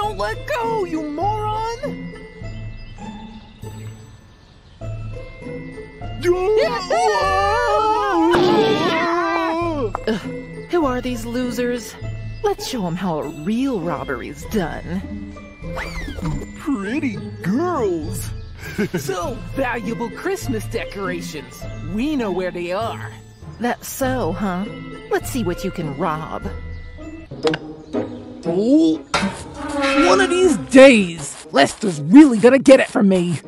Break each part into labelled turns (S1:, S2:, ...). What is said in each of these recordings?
S1: Don't let go, you moron! Who are these losers? Let's show them how a real robbery's done.
S2: Pretty girls.
S1: so valuable Christmas decorations. We know where they are.
S3: That's so, huh? Let's see what you can rob.
S1: Oh. One of these days, Lester's really gonna get it from me.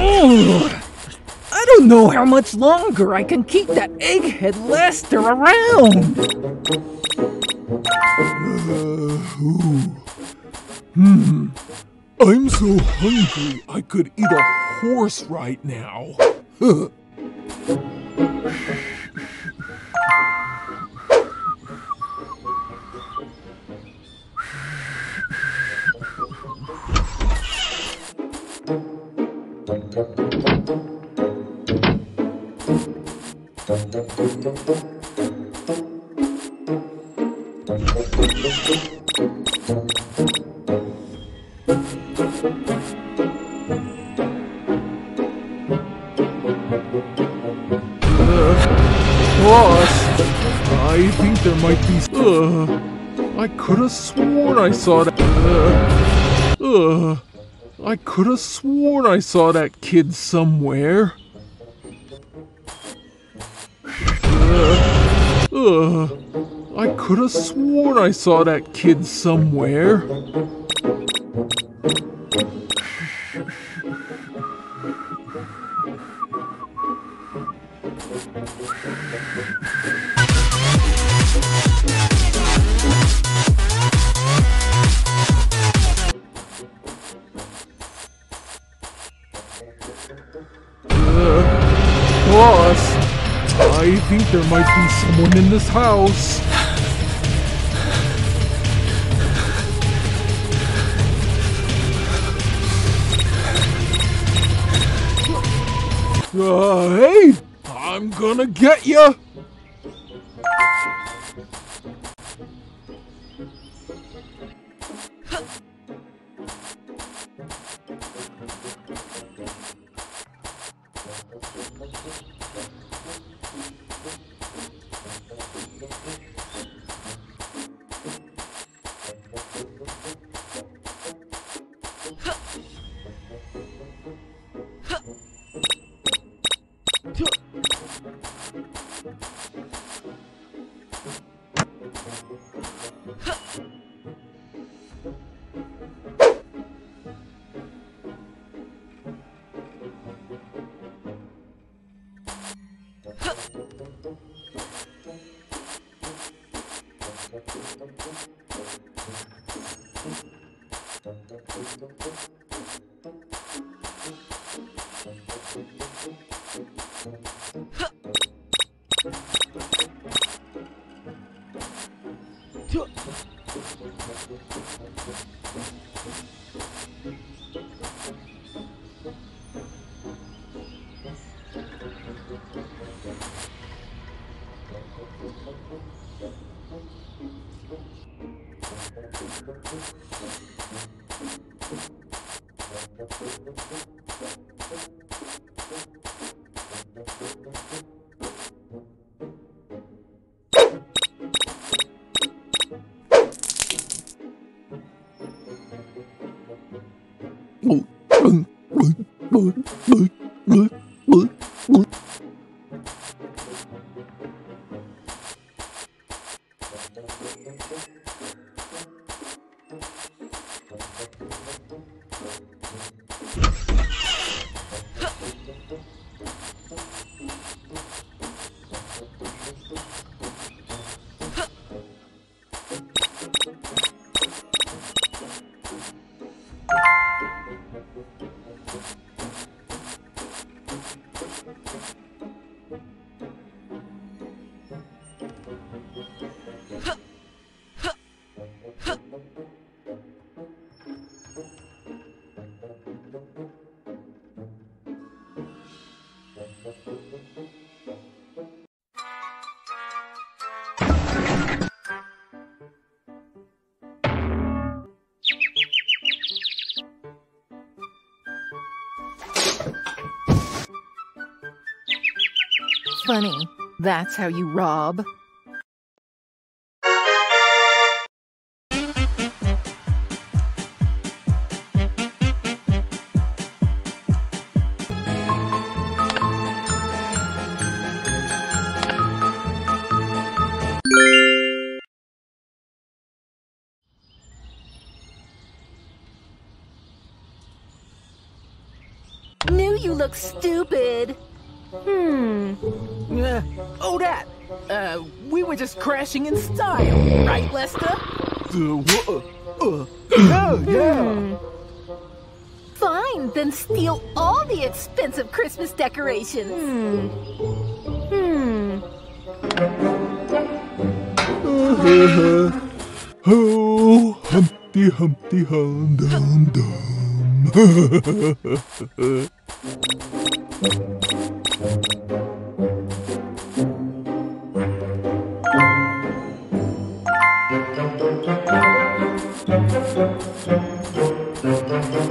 S1: I don't know how much longer I can keep that egghead Lester around.
S2: Hmm. I'm so hungry I could eat a horse right now. I think there might be. Uh, I could have sworn I saw that. Uh, uh, I could have sworn I saw that kid somewhere. Uh, uh, I could have sworn I saw that kid somewhere. Uh, boss, I think there might be someone in this house. Uh, hey, I'm gonna get ya. Thank you. bụi bụi bụi bụi bụi.
S3: Funny. That's how you rob. Knew you looked stupid. Hmm.
S4: Uh, oh, that. Uh, we were just crashing in style, right, Lester?
S2: Uh, wha- uh,
S4: Oh, yeah.
S3: Fine, then steal all the expensive Christmas decorations. Hmm. Hmm.
S2: Oh, Humpty Humpty Hum Dum Dum.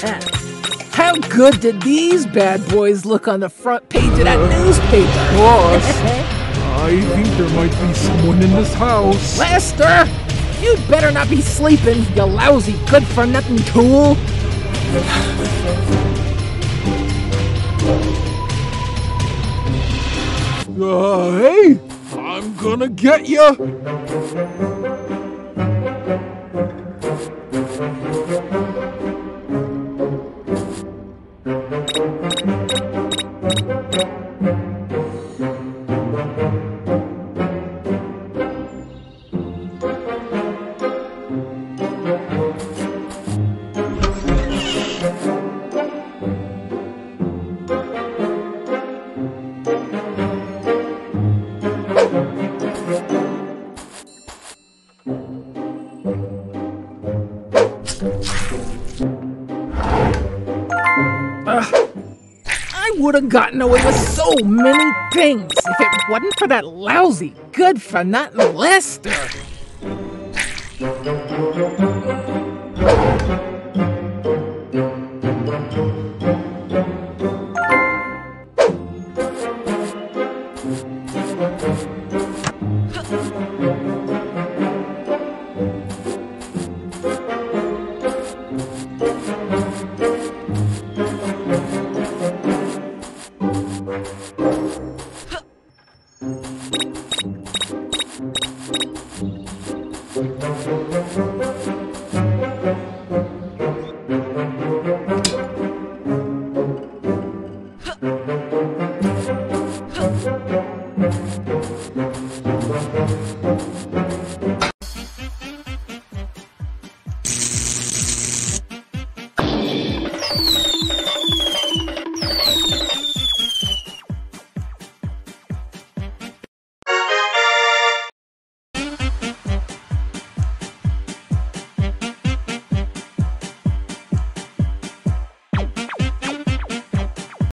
S1: How good did these bad boys look on the front page of that newspaper?
S2: boss, I think there might be someone in this house.
S1: Lester! You'd better not be sleeping, you lousy good for nothing tool!
S2: Uh, hey, I'm gonna get ya.
S1: I would have gotten away with so many things if it wasn't for that lousy good for nothing Lester!